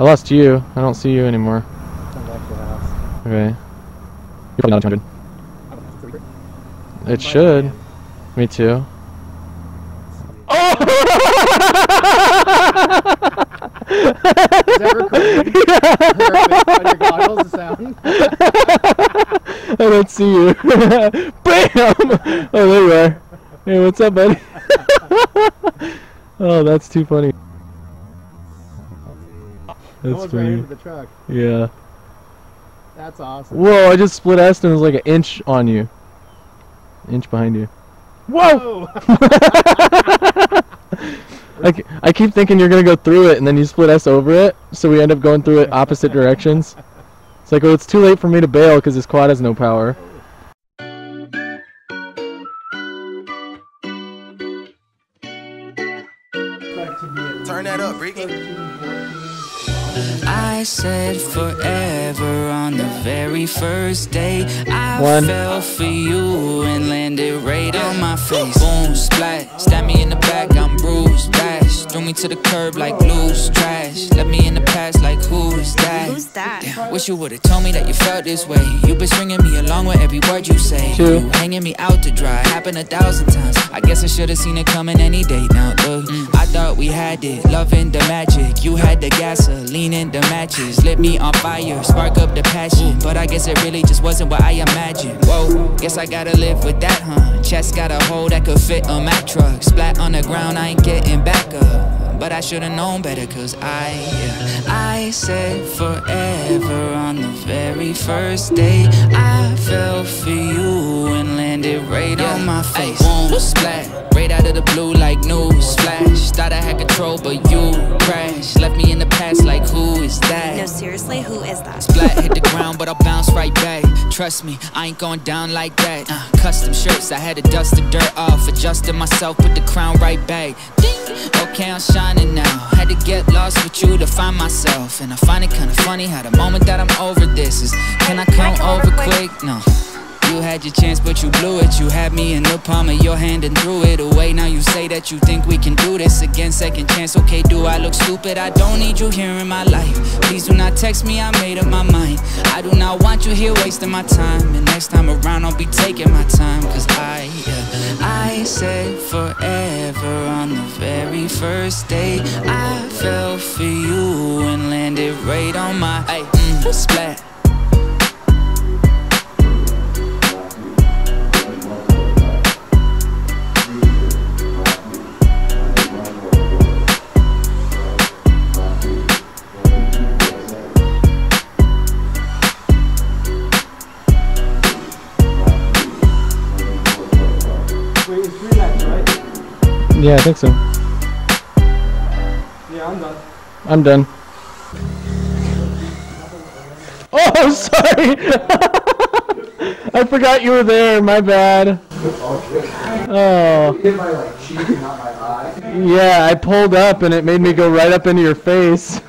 I lost you. I don't see you anymore. Come back to the house. Okay. You're probably not at 200. I don't know, three- It should. Me too. Is that recording? Perfect. On your goggles, the sound. I don't see you. Bam! Oh, there you are. Hey, what's up, buddy? oh, that's too funny. That's Almost ran funny. into the truck. Yeah. That's awesome. Whoa, I just split S and it was like an inch on you. Inch behind you. Whoa! Whoa! I, I keep thinking you're gonna go through it and then you split S over it, so we end up going through it opposite directions. It's like, oh, it's too late for me to bail because this quad has no power. Turn that up, Ricky. I said forever on the very first day I One. fell for you and landed right on my face. Boom, splat, stab me in the back, I'm bruised, bash. Threw me to the curb like loose trash. Left me in the past like who is that? Who's that? Damn, wish you would've told me that you felt this way. You been stringing me along with every word you say. You hanging me out to dry, happened a thousand times. I guess I should've seen it coming any day. Now look, mm. I thought we had it, loving the magic. You had the gasoline and the matches, lit me on fire, spark up the passion. But I guess it really just wasn't what I imagined. Whoa, guess I gotta live with that, huh? Chest got a hole that could fit a Mack truck. Splat on the ground, I ain't getting back up. But I should've known better, cause I, I said forever on the very first day. I fell for you and landed on my face. Boom, splat, right out of the blue like news flash. Thought I had control, but you crashed. Left me in the past like who is that? No, seriously, who is that? Splat hit the ground, but I'll bounce right back. Trust me, I ain't going down like that. Uh, custom shirts, I had to dust the dirt off. Adjusted myself, put the crown right back. Ding! Okay, I'm shining now. Had to get lost with you to find myself. And I find it kinda funny how the moment that I'm over this is Can I come come over over quick? No. You had your chance, but you blew it. You had me in the palm of your hand and threw it away. Now you say that you think we can do this again. Second chance, okay, do I look stupid? I don't need you here in my life. Please do not text me, I made up my mind. I do not want you here wasting my time. And next time around, I'll be taking my time. Cause I, yeah, I said forever on the very first day. I fell for you and landed right on my, ay, mm, splat. Yeah, I think so. Yeah, I'm done. I'm done. Oh, sorry. I forgot you were there. My bad. Oh, Hit my like cheek, not my eye. yeah. I pulled up and it made me go right up into your face.